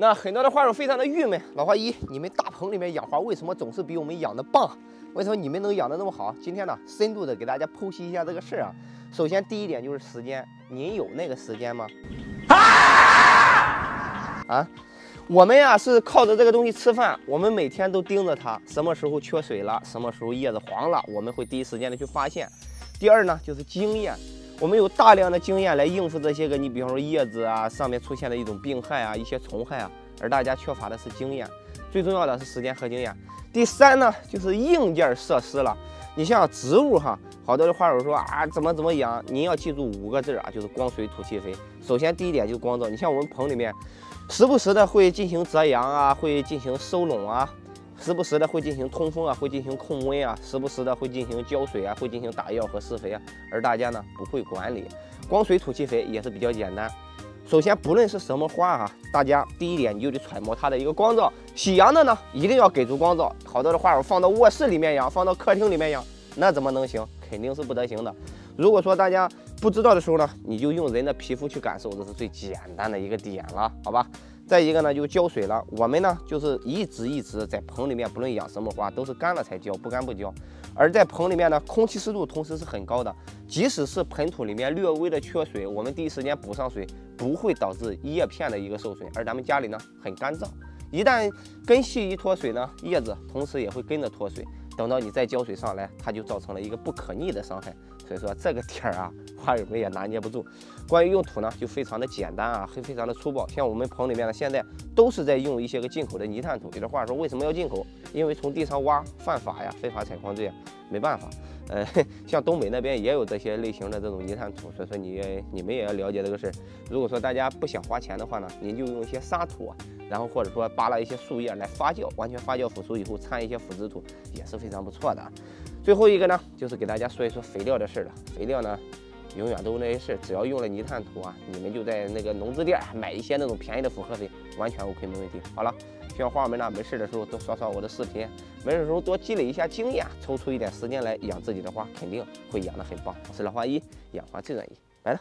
那很多的花友非常的郁闷，老花一，你们大棚里面养花为什么总是比我们养的棒？为什么你们能养的那么好？今天呢，深度的给大家剖析一下这个事儿啊。首先第一点就是时间，您有那个时间吗？啊，啊我们呀是靠着这个东西吃饭，我们每天都盯着它，什么时候缺水了，什么时候叶子黄了，我们会第一时间的去发现。第二呢，就是经验，我们有大量的经验来应付这些个，你比方说叶子啊上面出现的一种病害啊，一些虫害啊，而大家缺乏的是经验，最重要的是时间和经验。第三呢，就是硬件设施了，你像植物哈，好多的花友说啊，怎么怎么养，您要记住五个字啊，就是光水土气肥。首先第一点就是光照，你像我们棚里面。时不时的会进行遮阳啊，会进行收拢啊，时不时的会进行通风啊，会进行控温啊，时不时的会进行浇水啊，会进行打药和施肥啊。而大家呢不会管理，光水土气肥也是比较简单。首先不论是什么花啊，大家第一点你就得揣摩它的一个光照。喜阳的呢一定要给足光照。好多的花友放到卧室里面养，放到客厅里面养，那怎么能行？肯定是不得行的。如果说大家不知道的时候呢，你就用人的皮肤去感受，这是最简单的一个点了，好吧？再一个呢，就浇水了。我们呢，就是一直一直在棚里面，不论养什么花，都是干了才浇，不干不浇。而在棚里面呢，空气湿度同时是很高的，即使是盆土里面略微的缺水，我们第一时间补上水，不会导致叶片的一个受损。而咱们家里呢，很干燥，一旦根系一脱水呢，叶子同时也会跟着脱水。等到你再浇水上来，它就造成了一个不可逆的伤害。所以说这个点儿啊，花友们也拿捏不住。关于用土呢，就非常的简单啊，会非常的粗暴。像我们棚里面呢，现在都是在用一些个进口的泥炭土。有的话说为什么要进口？因为从地上挖犯法呀，非法采矿罪啊，没办法。呃，像东北那边也有这些类型的这种泥炭土，所以说你你们也要了解这个事儿。如果说大家不想花钱的话呢，您就用一些沙土，然后或者说扒拉一些树叶来发酵，完全发酵腐熟以后掺一些腐殖土也是非常不错的。最后一个呢，就是给大家说一说肥料的事了。肥料呢，永远都那些事，只要用了泥炭土啊，你们就在那个农资店买一些那种便宜的复合肥，完全 OK 没问题。好了。希望花友们呢没事的时候多刷刷我的视频，没事的时候多积累一下经验，抽出一点时间来养自己的花，肯定会养得很棒。我是老花一，养花最专业，来了。